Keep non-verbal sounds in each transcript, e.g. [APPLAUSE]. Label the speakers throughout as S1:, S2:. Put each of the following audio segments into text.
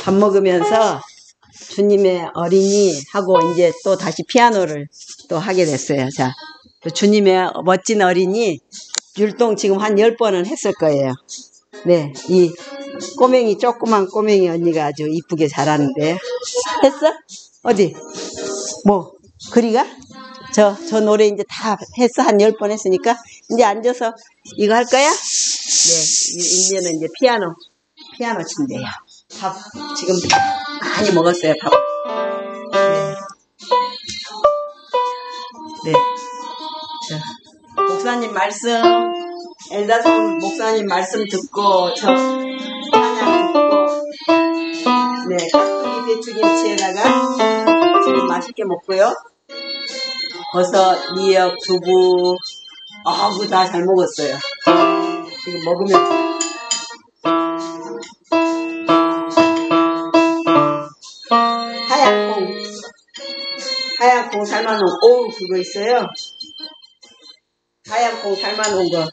S1: 밥 먹으면서 주님의 어린이 하고 이제 또 다시 피아노를 또 하게 됐어요. 자, 또 주님의 멋진 어린이 율동 지금 한 10번은 했을 거예요. 네, 이 꼬맹이, 조그만 꼬맹이 언니가 아주 이쁘게 잘하는데. 했어? 어디? 뭐, 그리가? 저, 저 노래 이제 다 했어. 한 10번 했으니까. 이제 앉아서 이거 할 거야? 네, 이- 이제는 이제 피아노, 피아노 친대요. 밥, 지금 많이 먹었어요, 밥. 네. 네. 자, 목사님 말씀, 엘다손 목사님 말씀 듣고, 저, 찬양 듣고, 네, 깍두기 배추김치에다가 지금 맛있게 먹고요. 버섯, 미역, 두부, 아구 다 잘 먹었어요. 지금 먹으면서. 콩 삶아놓은, 오, 그거 있어요. 콩 삶아놓은 거.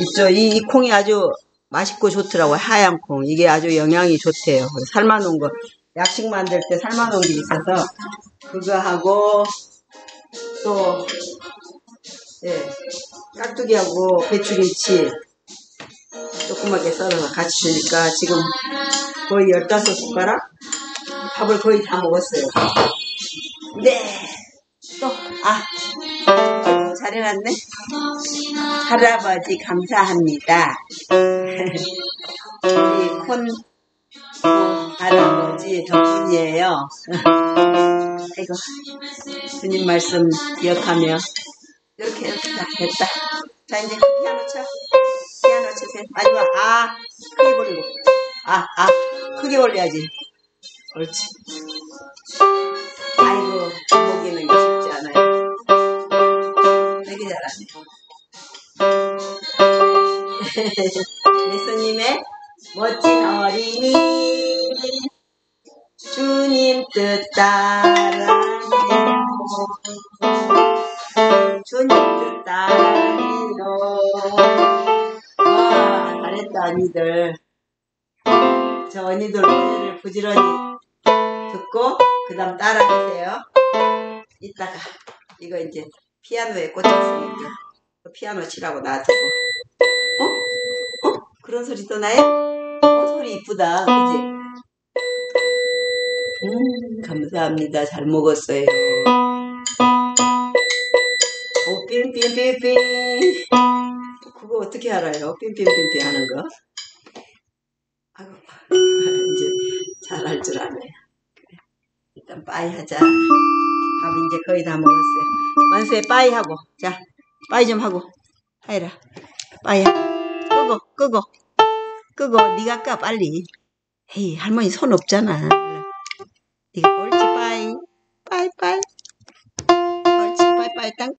S1: 있죠. 이, 이 콩이 아주 맛있고 좋더라고요. 하얀 콩. 이게 아주 영양이 좋대요. 삶아놓은 거. 약식 만들 때 삶아놓은 게 있어서 그거 하고 또 네, 깍두기하고 배추김치 조그맣게 썰어서 같이 주니까 지금 거의 15숟가락 밥을 거의 다 먹었어요. 네. 또, 아, 잘해놨네. 할아버지 감사합니다. [LAUGHS] 우리 콘 어, 할아버지 덕분이에요. [LAUGHS] 아이고, 주님 말씀 기억하며 이렇게 했다, 됐다. 자, 이제 피아노 쳐. 피아노 치세요. 마지막, 아, 크게 벌리고. 아, 아, 크게 벌려야지. 옳지. 아이고, 목이는 게 쉽지 않아요. 되게 잘하네. [LAUGHS] 예수님의 멋진 어린이 주님 뜻 따라요 주님 뜻 따라요 와 잘했다 언니들 저 언니들 노래를 부지런히 듣고 그 다음 따라하세요 이따가 이거 이제 피아노에 꽂혔으니까 그 피아노 치라고 놔두고 어? 어? 그런 소리 또 나요? 어 소리 이쁘다 그지? 음 감사합니다 잘 먹었어요 오 삥삥삥삥 그거 어떻게 알아요? 삥삥삥삥 하는 거? 아이고 [LAUGHS] 이제 잘 할 줄 아네 일단 빠이 하자. 밥 이제 거의 다 먹었어요. 만수에 빠이 하고 자 빠이 좀 하고. 하이라. 빠이. 끄고 끄고. 끄고 네가 까 빨리. 헤이 할머니 손 없잖아. 네가 옳지 빠이. 빠이 빠이. 옳지 빠이 빠이 땅